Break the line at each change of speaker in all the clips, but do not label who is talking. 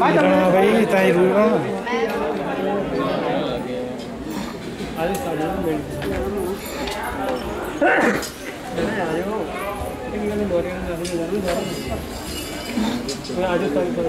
Mira, ve y está duro. 아주 따로 따로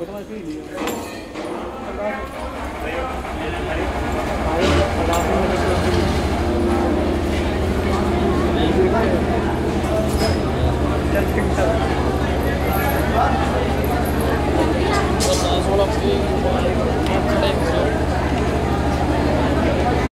Thank you.